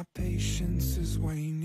My patience is waning.